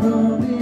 promise.